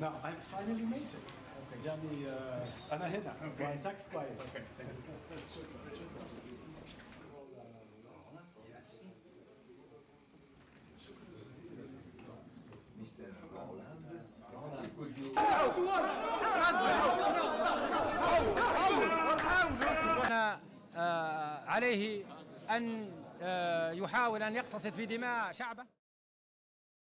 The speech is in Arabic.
Now I finally made it. Okay. يعني آه، أنا هنا والتاكس كويس. كان آه، عليه أن يحاول أن يقتصد في دماء شعبه